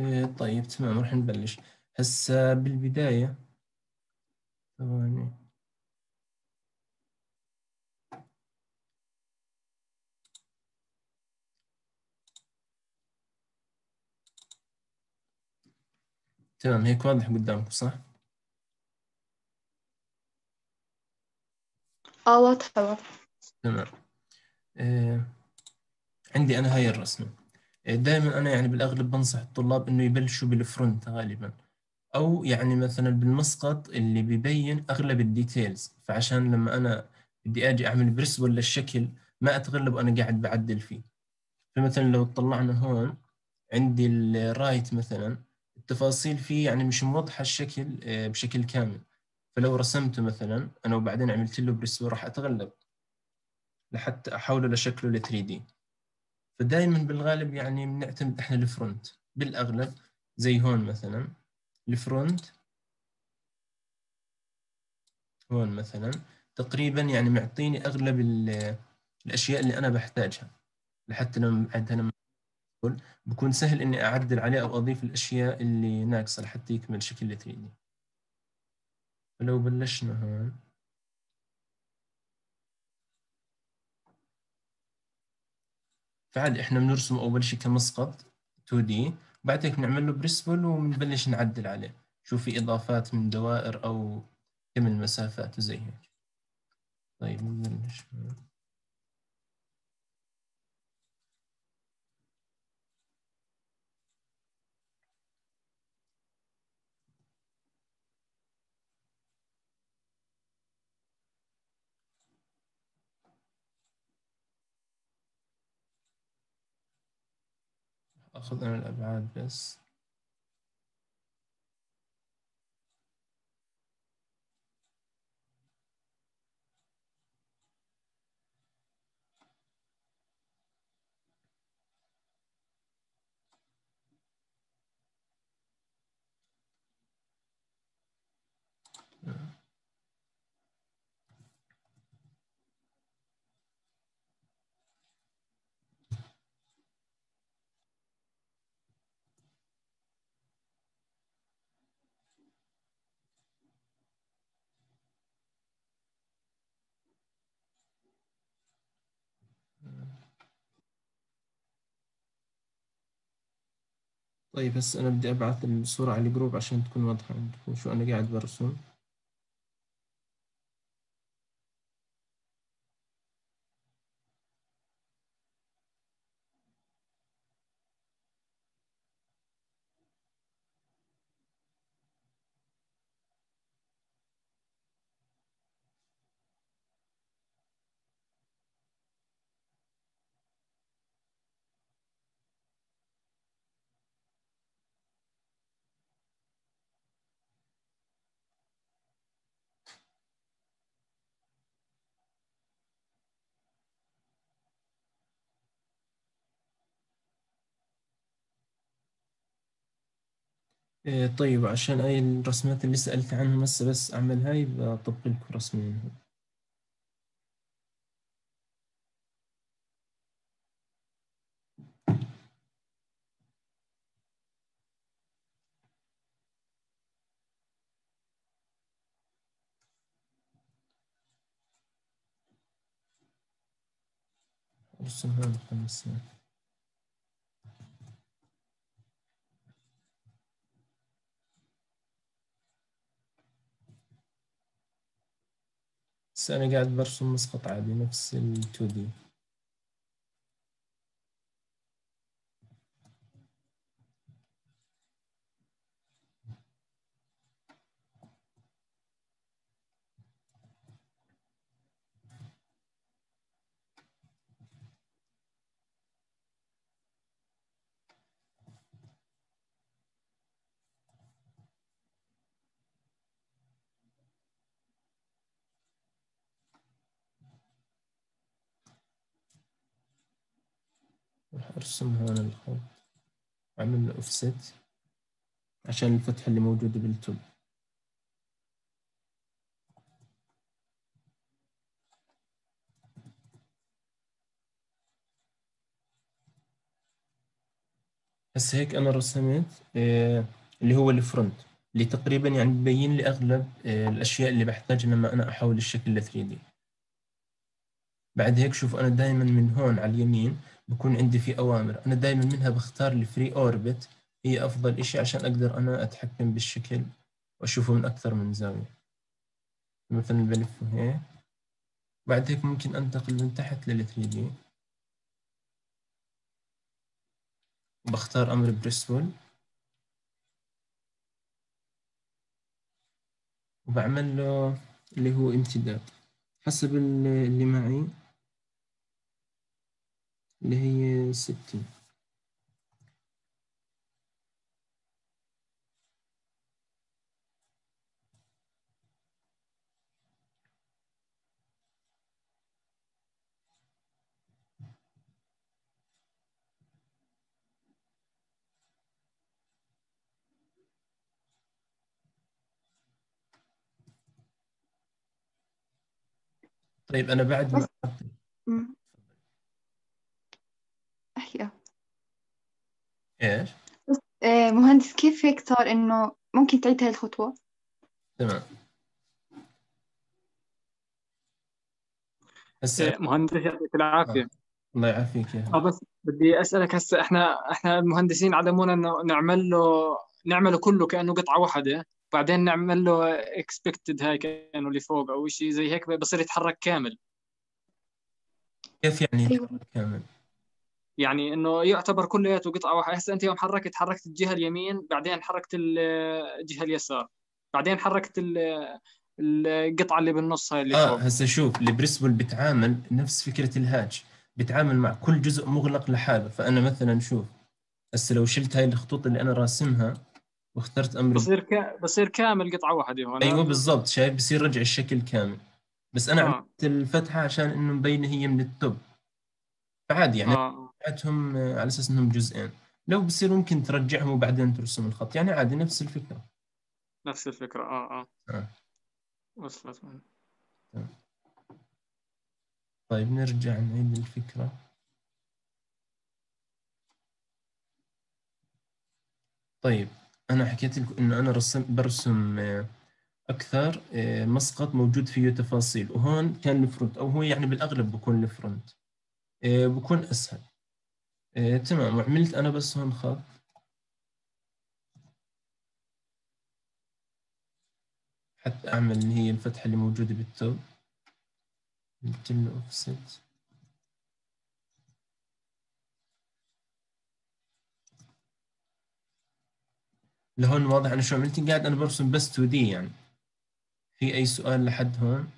إيه طيب تمام راح نبلش. هسا بالبداية ثواني. تمام هيك واضح قدامكم صح؟ آه واضحة واضحة تمام. آه عندي أنا هاي الرسمة. دائما أنا يعني بالأغلب بنصح الطلاب إنه يبلشوا بال front غالبا. أو يعني مثلا بالمسقط اللي بيبين أغلب ال details فعشان لما أنا بدي أجي أعمل برسم ولا الشكل ما أتغلب وأنا قاعد بعدل فيه. فمثلا لو طلعنا هون عندي ال right مثلا التفاصيل فيه يعني مش موضحة الشكل آه، بشكل كامل. فلو رسمته مثلا أنا وبعدين عملت له برسم راح أتغلب. لحتى أحوله لشكله ل 3 دي فدائما بالغالب يعني بنعتمد إحنا الفرونت بالأغلب زي هون مثلا الفرونت هون مثلا تقريبا يعني معطيني أغلب الأشياء اللي أنا بحتاجها لحتى لما بعدها لما بكون سهل إني أعدل عليه أو أضيف الأشياء اللي ناقصة لحتى يكمل شكل 3 دي فلو بلشنا هون. فعادي إحنا بنرسم أول شيء كمسقط 2 دي بعد هيك بنعمل له بريسبل وبنبلش نعدل عليه. شوف في إضافات من دوائر أو كم المسافات وزي هيك. طيب نبلش أخذ أنا الأبعاد بس. طيب بس أنا بدي أبعث الصورة على الجروب عشان تكون واضحة عندكم شو أنا قاعد برسم. إيه طيب عشان هاي الرسمات اللي سألت عنها هسه بس أعمل هاي بطبق لكم رسمة منها أرسم هذا خمس بس أنا قاعد برسم مسقط عادي نفس ال 2 دي راح أرسم هون الخط أعمل له أوفست عشان الفتحة اللي موجودة بالتوب. هسه هيك أنا رسمت آه، اللي هو الفرونت اللي تقريبا يعني ببين لي أغلب آه، الأشياء اللي بحتاجها لما أنا أحول الشكل ل 3D بعد هيك شوف أنا دائما من هون على اليمين بكون عندي في أوامر. أنا دائما منها بختار الفري أوربت هي أفضل إشي عشان أقدر أنا أتحكم بالشكل وأشوفه من أكثر من زاوية. مثلا بلفه هيك بعد هيك ممكن أنتقل من تحت لل 3D بختار أمر بريسول وبعمل له اللي هو امتداد. حسب اللي معي. اللي هي ستين. طيب أنا بعد ما إيش؟ آه، مهندس كيف هيك صار إنه ممكن تعيد هاي الخطوة؟ تمام هسه إيه، مهندس يعطيك العافية آه. الله يعافيك يا آه بس بدي أسألك هسه إحنا إحنا المهندسين علمونا إنه نعمل له نعمله كله كأنه قطعة واحدة بعدين نعمل له extrude هاي كأنه اللي فوق أو شيء زي هيك بصير يتحرك كامل كيف يعني أيوة. كامل؟ يعني إنه يعتبر كلياته قطعه واحدة هسه أنت يوم حركت حركت الجهة اليمين بعدين حركت ال- الجهة اليسار بعدين حركت ال- القطعة اللي بالنص هاي اللي آه هسه شوف ال presspull بتعامل نفس فكرة ال hatch بتعامل مع كل جزء مغلق لحاله. فأنا مثلا شوف هسه لو شلت هاي الخطوط اللي أنا راسمها واخترت أمر بصير كا... بصير كامل قطعة واحدة هون. أيوه بالضبط شايف؟ بصير رجع الشكل كامل. بس أنا آه. عملت الفتحة عشان إنه مبينة هي من التوب. فعادي يعني آه رجعتهم آه، على أساس إنهم جزئين. لو بصير ممكن ترجعهم وبعدين ترسم الخط. يعني عادي نفس الفكرة. نفس الفكرة آه آه. آه. وصلت طيب نرجع نعيد الفكرة. طيب أنا حكيت لكم إنه أنا رسم برسم آه، أكثر آه، مسقط موجود فيه تفاصيل. وهون كان ال front أو هو يعني بالأغلب بكون ال front آه، بكون أسهل. آه، تمام وعملت أنا بس هون خط. حتى أعمل اللي هي الفتحة اللي موجودة بال top. قلت له أوفست لهون واضح أنا شو عملت؟ قاعد أنا برسم بس 2 D يعني. في أي سؤال لحد هون؟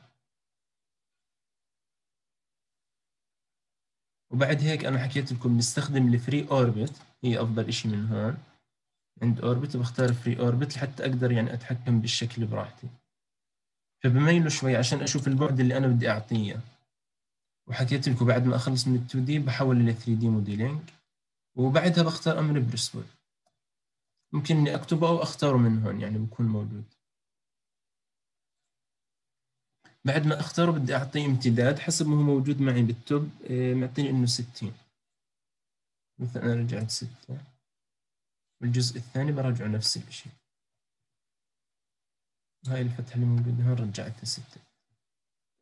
وبعد هيك أنا حكيت لكم نستخدم ال free orbit هي أفضل إشي من هون. عند orbit بختار free orbit لحتى أقدر يعني أتحكم بالشكل براحتي. فبميله شوي عشان أشوف البعد اللي أنا بدي أعطيه. وحكيت لكم بعد ما أخلص من ال 2 D بحول ل 3 D modeling وبعدها بختار أمر بريسبول. ممكن إني أكتبه أو أختاره من هون يعني بكون موجود. بعد ما اختاره بدي اعطيه امتداد حسب ما هو موجود معي بالتوب إيه، معطيني إنه 60 مثلا أنا رجعت 6 والجزء الثاني براجعه نفس الشيء. هاي الفتحة اللي موجودة هون رجعتها 6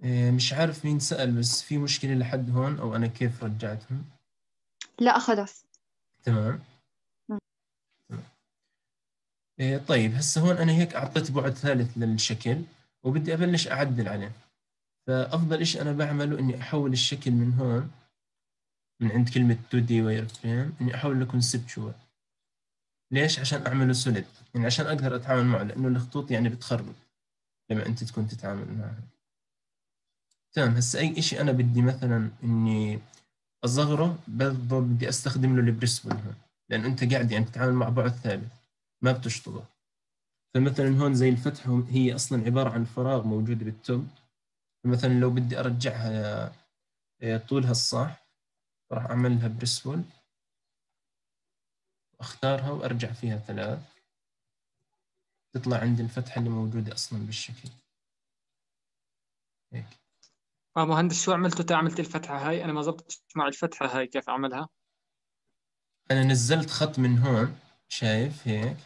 إيه، مش عارف مين سأل بس في مشكلة لحد هون أو أنا كيف رجعتهم؟ لا خلص تمام. إيه، طيب هسه هون أنا هيك أعطيت بعد ثالث للشكل. وبدي أبلش أعدل عليه. فأفضل شيء أنا بعمله إني أحول الشكل من هون من عند كلمة 2D wireframe إني أحول ل conceptual ليش؟ عشان أعمله solid. يعني عشان أقدر أتعامل معه لأنه الخطوط يعني بتخرب لما أنت تكون تتعامل معها تمام. هسه أي شيء أنا بدي مثلا إني أصغره برضه بدي أستخدم له ال presspull هون. لأنه أنت قاعد يعني تتعامل مع بعد ثالث ما بتشطبه. فمثلا هون زي الفتحة هي أصلا عبارة عن فراغ موجود بال top مثلا لو بدي أرجعها طولها الصح راح أعملها presspull أختارها وأرجع فيها ثلاث. تطلع عندي الفتحة اللي موجودة أصلا بالشكل. هيك. آه مهندس شو عملتوا تا عملت الفتحة هاي؟ أنا ما زبطت مع الفتحة هاي كيف أعملها؟ أنا نزلت خط من هون شايف؟ هيك.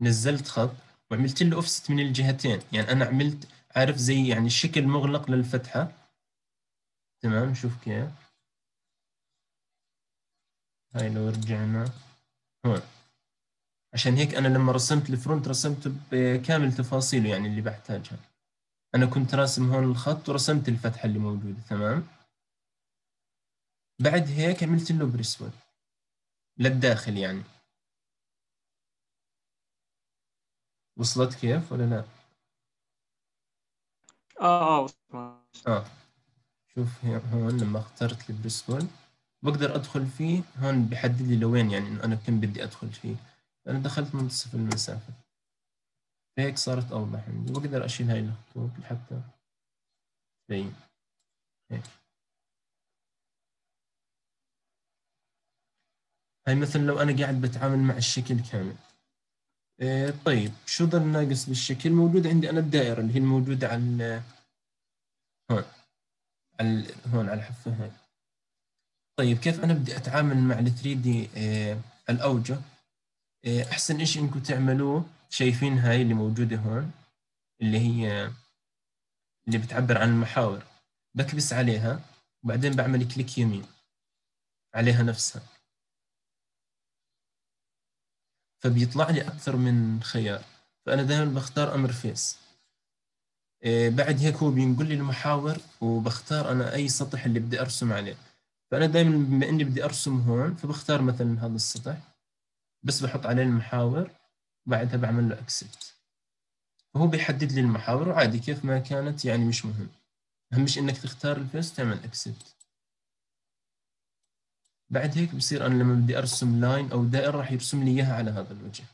نزلت خط وعملت له اوفست من الجهتين. يعني أنا عملت عارف زي يعني شكل مغلق للفتحة. تمام؟ شوف كيف. هاي لو رجعنا. هون. عشان هيك أنا لما رسمت الفرونت رسمته بكامل تفاصيله يعني اللي بحتاجها. أنا كنت راسم هون الخط ورسمت الفتحة اللي موجودة. تمام؟ بعد هيك عملت له بريسول للداخل يعني. وصلت كيف ولا لا؟ آه آه آه. شوف هون لما اخترت البريسول بقدر أدخل فيه هون بحدد لي لوين يعني إنه أنا كم بدي أدخل فيه. أنا دخلت منتصف المسافة. هيك صارت أوضح عندي. بقدر أشيل هاي الخطوط لحتى تبين. هيك. هاي مثلا لو أنا قاعد بتعامل مع الشكل كامل. طيب شو ضل ناقص بالشكل؟ موجود عندي أنا الدائرة اللي هي الموجودة على هون. على هون على الحفة هاي طيب كيف أنا بدي أتعامل مع ال 3 دي الأوجة؟ إيه، أحسن إشي إنكم تعملوه شايفين هاي اللي موجودة هون اللي هي اللي بتعبر عن المحاور. بكبس عليها وبعدين بعمل كليك يمين عليها نفسها. فبيطلع لي أكثر من خيار. فأنا دائما بختار أمر face. إيه، بعد هيك هو بينقل لي المحاور وبختار أنا أي سطح اللي بدي أرسم عليه. فأنا دائما بما إني بدي أرسم هون فبختار مثلا هذا السطح. بس بحط عليه المحاور بعدها بعمل له accept فهو بيحدد لي المحاور وعادي كيف ما كانت يعني مش مهم. أهم شيء إنك تختار ال face تعمل accept بعد هيك بصير أنا لما بدي أرسم line أو دائرة راح يرسم لي إياها على هذا الوجه.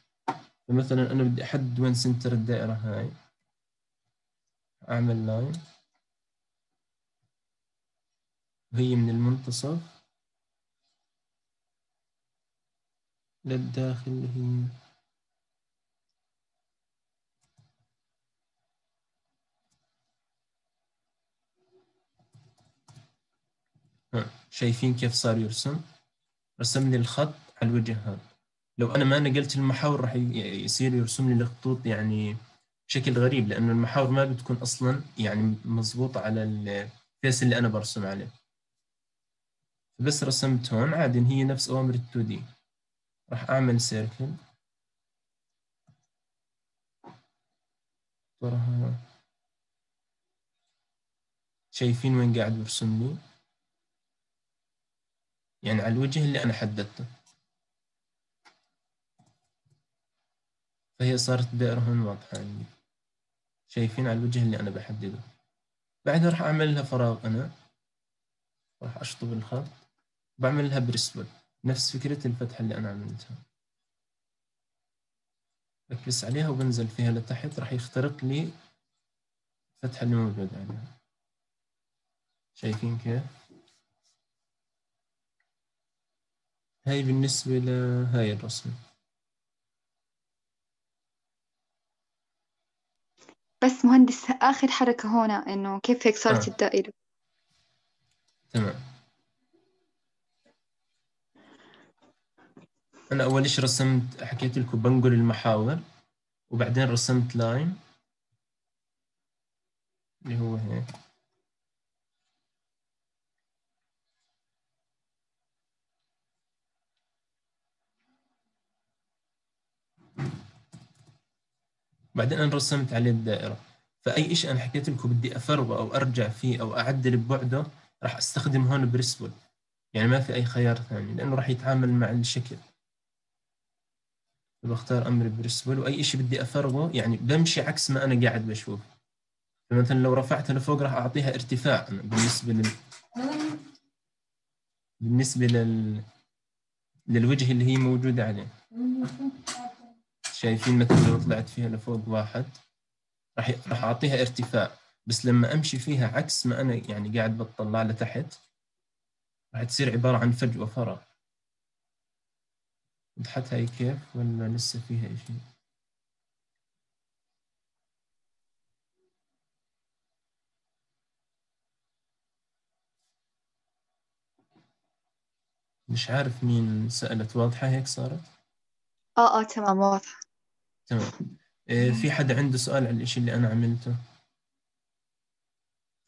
فمثلا أنا بدي أحدد وين center الدائرة هاي. أعمل line وهي من المنتصف. للداخل هي شايفين كيف صار يرسم. رسم لي الخط على الوجه هذا. لو أنا ما نقلت المحاور راح يصير يرسم لي الخطوط يعني بشكل غريب لأنه المحاور ما بتكون أصلا يعني مضبوطة على الفيس اللي أنا برسم عليه. بس رسمت هون عادي هي نفس أوامر ال 2 دي راح أعمل سيركل شايفين وين قاعد برسم لي؟ يعني على الوجه اللي أنا حددته. فهي صارت الدائرة هون واضحة عندي. شايفين على الوجه اللي أنا بحدده. بعدها راح أعمل لها فراغ أنا. راح أشطب الخط. بعمل لها بريسبل نفس فكرة الفتحة اللي أنا عملتها. بكبس عليها وبنزل فيها لتحت. راح يخترق لي الفتحة اللي موجودة عليها شايفين كيف؟ هاي بالنسبة لهاي الرسمة. بس مهندس آخر حركة هنا إنه كيف هيك صارت آه. الدائرة؟ تمام. أنا أول إشي رسمت حكيت لكم بنقل المحاور وبعدين رسمت line. اللي هو هيك. بعدين أنا رسمت عليه الدائرة. فأي إشي أنا حكيت لكم بدي أفرغه أو أرجع فيه أو أعدل ببعده راح أستخدم هون presspull يعني ما في أي خيار ثاني لأنه راح يتعامل مع الشكل. بختار أمر بريسبل وأي إشي بدي أفرغه يعني بمشي عكس ما أنا قاعد بشوف. فمثلا لو رفعتها لفوق راح أعطيها ارتفاع أنا بالنسبة لل بالنسبة لل للوجه اللي هي موجودة عليه. شايفين مثلا لو طلعت فيها لفوق واحد راح راح أعطيها ارتفاع. بس لما أمشي فيها عكس ما أنا يعني قاعد بطلع لتحت راح تصير عبارة عن فجوة فراغ وضحت هاي كيف ولا لسه فيها إشي؟ مش عارف مين سألت واضحة هيك صارت؟ آه آه تمام واضحة. تمام. إيه، في حدا عنده سؤال عن الإشي اللي أنا عملته؟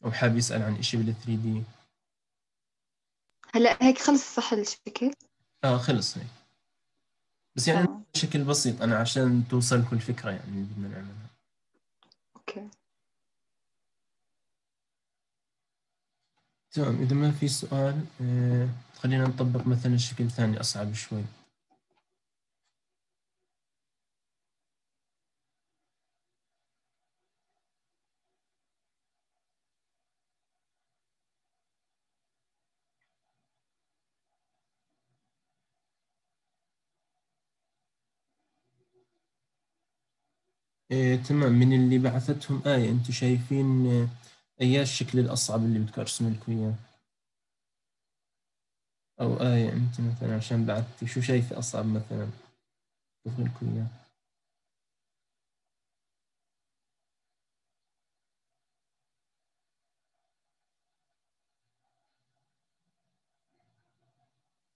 أو حاب يسأل عن إشي بال 3 دي هلا هيك خلص صح الشكل؟ آه خلص هيك بس يعني تمام. بشكل بسيط أنا عشان توصل لكم الفكرة يعني اللي بدنا نعملها. أوكي. تمام إذا ما في سؤال إيه، خلينا نطبق مثلا شكل ثاني أصعب شوي. تمام. من اللي بعثتهم آية أنتم شايفين آه، أي الشكل الأصعب اللي بدكم أرسم لكم إياه؟ أو آية أنت مثلا عشان بعثتي شو شايفة أصعب مثلا أشوف لكم إياه؟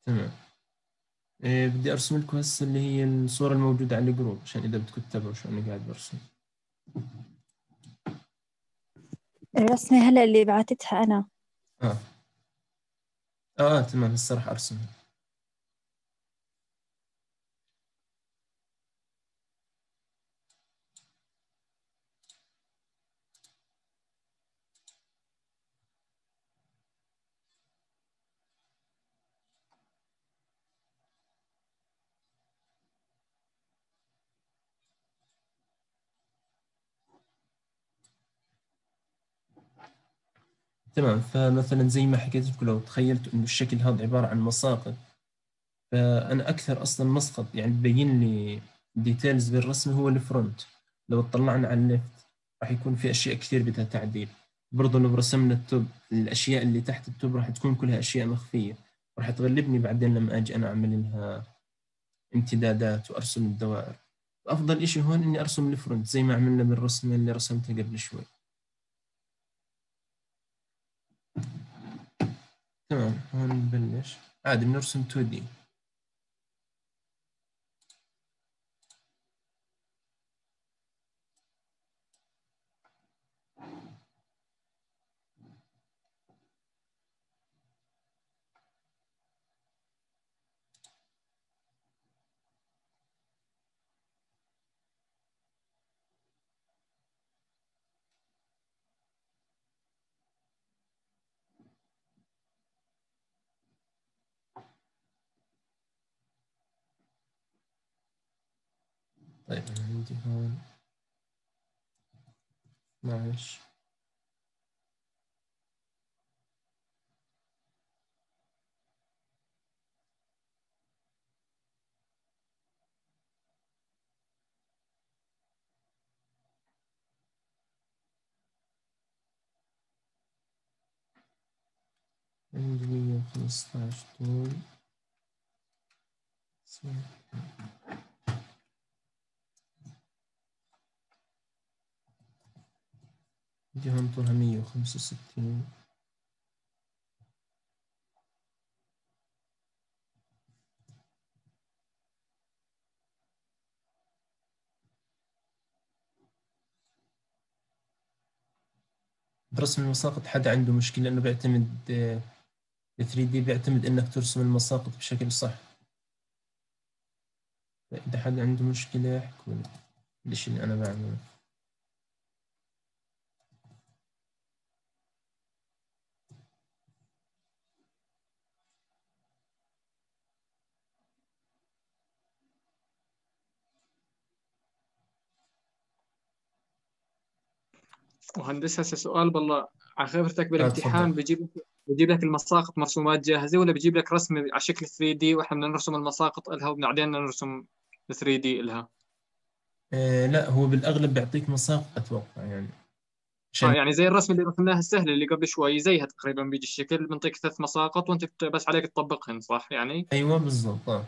تمام. إيه بدي أرسم لكم هسه اللي هي الصورة الموجودة على الجروب عشان إذا بدكم تتابعوا شو أنا قاعد برسم. الرسمة هلا اللي بعتتها أنا. آه. آه, آه تمام هسه راح أرسمها. تمام. فمثلا زي ما حكيت لكم لو تخيلت إنه الشكل هذا عبارة عن مساقط فأنا أكثر أصلا مسقط يعني ببين لي details بالرسم هو ال front لو اطلعنا على ال left راح يكون في أشياء كثير بدها تعديل. برضه لو رسمنا ال top الأشياء اللي تحت ال top راح تكون كلها أشياء مخفية. راح تغلبني بعدين لما أجي أنا أعمل لها امتدادات وأرسم الدوائر. أفضل شيء هون إني أرسم ال front زي ما عملنا بالرسمة اللي رسمتها قبل شوي. تمام هون نبلش عادي بنرسم 2 دي. طيب أنا عندي هون 12 عندي مية وخمسطعش طول عندي مية وخمسة وستين. برسم المساقط حدا عنده مشكلة؟ إنه بيعتمد ال 3 دي بيعتمد إنك ترسم المساقط بشكل صح. إذا حدا عنده مشكلة يحكوا لي الإشي اللي أنا بعمله؟ مهندس هسه سؤال بالله. على خبرتك بالامتحان تفضل. بجيب بجيب لك المساقط مرسومات جاهزة ولا بجيب لك رسمة على شكل 3 دي وإحنا بدنا نرسم المساقط لها وبعدين بدنا نرسم 3 دي لها آه لا هو بالأغلب بيعطيك مساقط أتوقع يعني. آه يعني زي الرسمة اللي رسمناها السهلة اللي قبل شوي زيها تقريبا بيجي الشكل بنعطيك ثلاث مساقط وأنت بس عليك تطبقهن صح يعني؟ أيوه بالضبط. آه.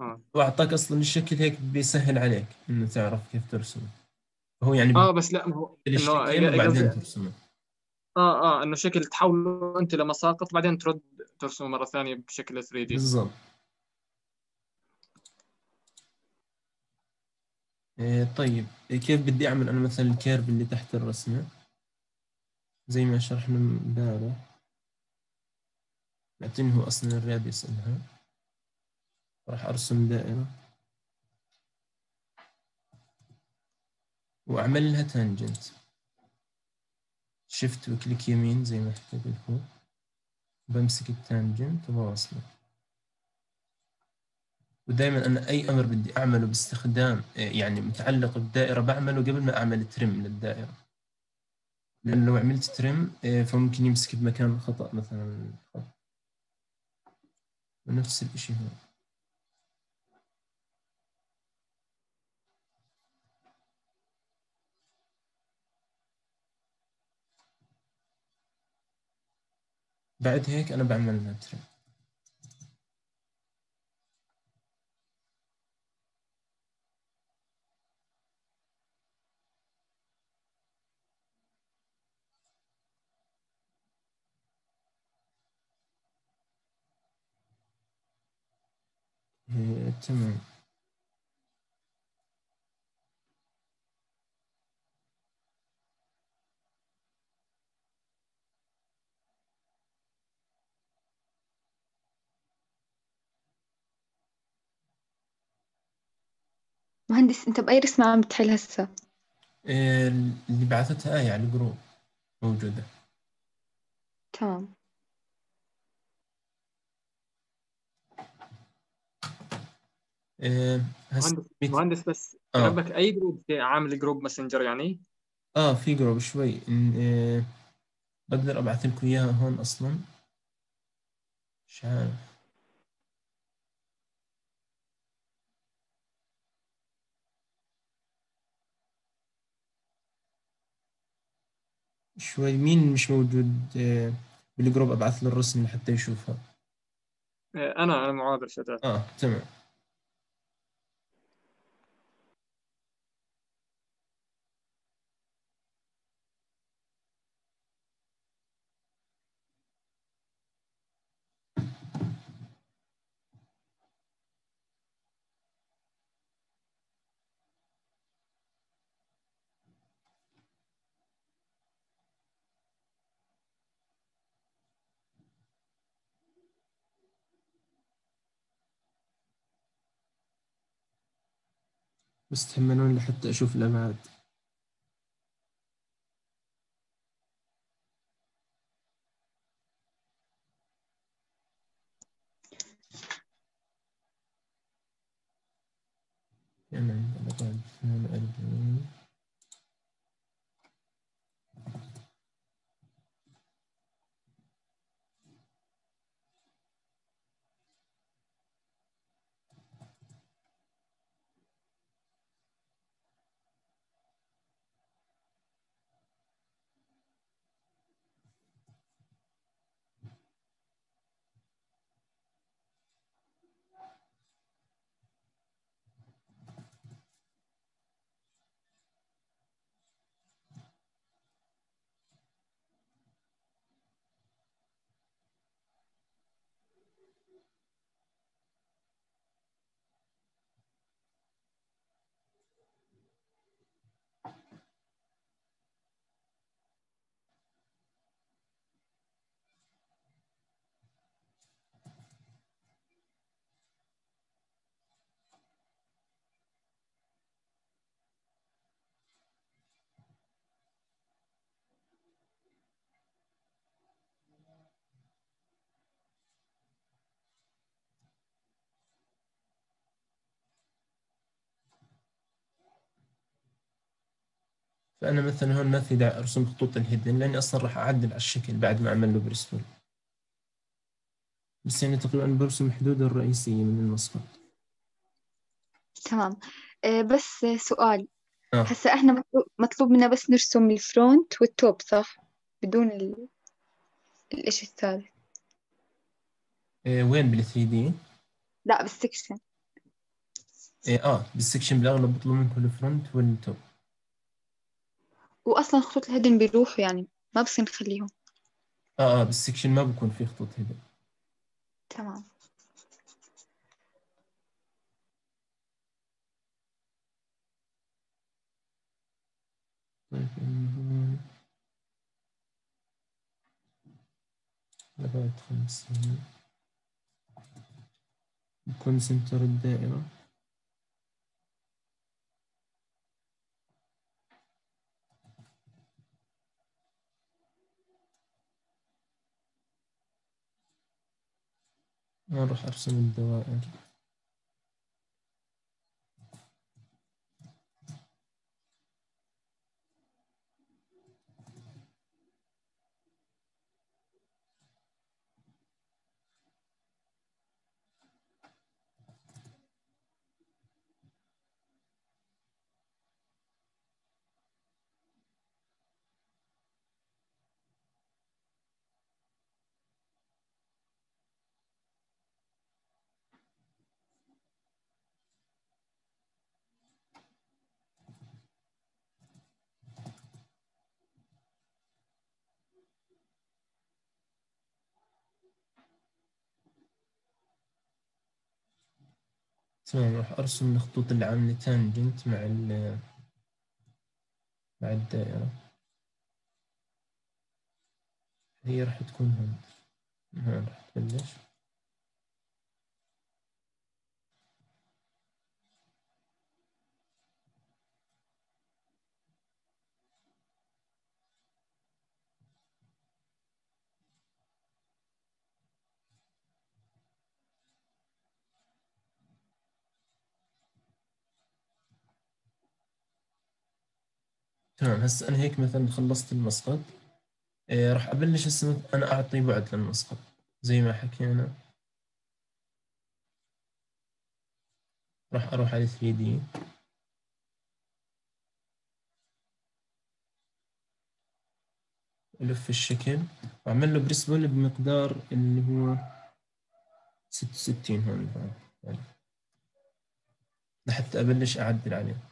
آه. وأعطاك أصلا الشكل هيك بيسهل عليك إنه تعرف كيف ترسمه. هو يعني آه بس لا ما هو إنه وبعدين قصدي ترسمه. آه آه إنه شكل تحوله أنت لمساقط بعدين ترد ترسمه مرة ثانية بشكل 3 دي. بالضبط. إيه طيب. كيف بدي أعمل أنا مثلا الكيرف اللي تحت الرسمة؟ زي ما شرحنا امبارح. لكن هو أصلا الراديوس إلها راح أرسم دائرة. وأعمل لها tangent. shift و click يمين زي ما حكيت لكم. بمسك ال tangent وبوصله ودائما أنا أي أمر بدي أعمله باستخدام يعني متعلق بدائرة بعمله قبل ما أعمل trim للدائرة. لأن لو عملت trim فممكن يمسك بمكان خطأ مثلا. ونفس الإشي هون. بعد هيك أنا بعمل لها ترم إيه، تمام. مهندس أنت بأي رسمة عم بتحل هسه؟ إيه، اللي بعثتها آية على ال group موجودة. تمام. إيه، هسه مهندس مهندس بس آه. ربك أي group في عامل group Messenger يعني؟ آه في group شوي. إن آه بقدر أبعث لكم إياها هون أصلا. مش عارف. شوي مين مش موجود آه بالجروب أبعث له الرسم لحتى يشوفها. آه، أنا أنا معاذ رشادات آه تمام. بس تحملوني لحتى أشوف الابعاد يعني عندنا بعد 42 فأنا مثلا هون ما في داعي أرسم خطوط ال hidden لأني أصلا راح أعدل على الشكل بعد ما أعمل له presspull بس يعني تقريبا برسم الحدود الرئيسية من المسقط تمام. آه، بس سؤال. آه. هسا إحنا مطلوب, منا بس نرسم ال front وال top صح؟ بدون ال... الإشي الثالث. إيه وين بال 3 D؟ لا بال section إيه آه بال section بالأغلب بطلب منكم ال front وال top واصلا خطوط ال hidden بيروحوا يعني ما بصير نخليهم. آه آه بال section ما بكون في خطوط hidden تمام. طيب لغاية خمسين بكون سنتر الدائرة. هون راح أرسم الدوائر. تمام راح أرسم الخطوط اللي عاملة تانجنت مع ال مع الدائرة. هي راح تكون هون. هون راح تبلش. تمام هسه أنا هيك مثلا خلصت المسقط. إيه راح أبلش هسه أنا أعطي بعد للمسقط زي ما حكينا. راح أروح على 3D ألف الشكل. وأعمل له بريسبل بمقدار اللي هو ستة وستين هون. يعني لحتى أبلش أعدل عليه.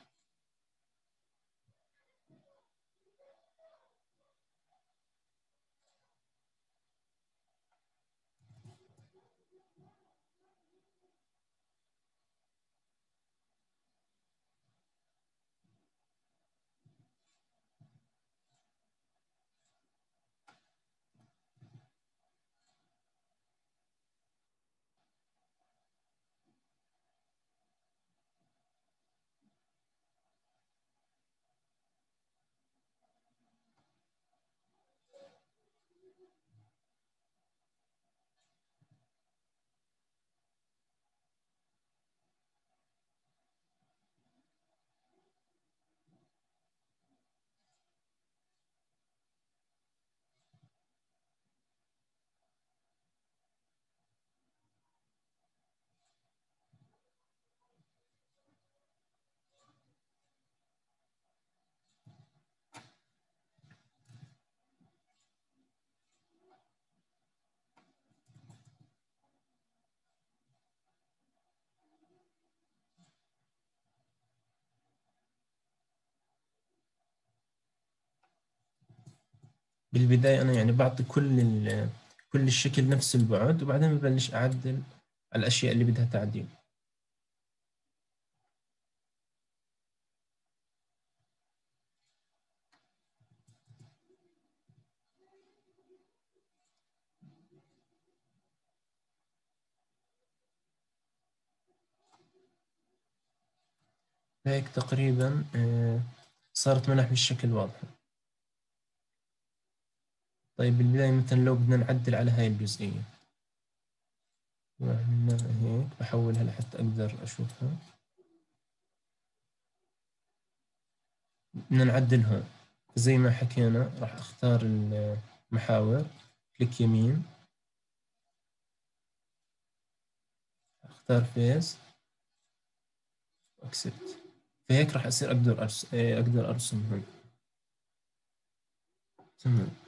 بالبداية أنا يعني بعطي كل كل الشكل نفس البعد وبعدين ببلش أعدل على الأشياء اللي بدها تعديل. هيك تقريبا آه، صارت ملامح الشكل واضحة طيب بالبداية مثلا لو بدنا نعدل على هاي الجزئية. عملناها هيك بحولها لحتى أقدر أشوفها. بدنا نعدل هون. زي ما حكينا راح أختار المحاور كليك يمين. أختار فيس أكسبت. فهيك راح أصير أقدر أرسم أقدر أرسم هون. تمام.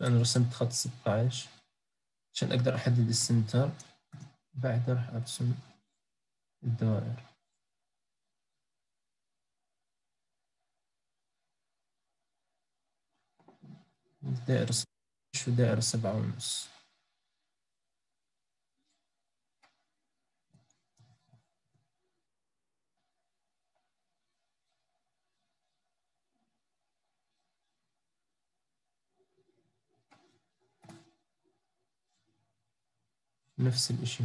فأنا رسمت خط 16 عشان أقدر أحدد السنتر. بعدها راح أرسم الدوائر. دائرة 16 ودائرة سبعة ونص. نفس الإشي.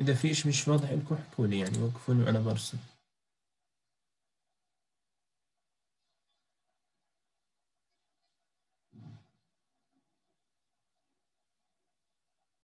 إذا في إشي مش واضح لكم احكوا لي يعني وقفوني وأنا برسم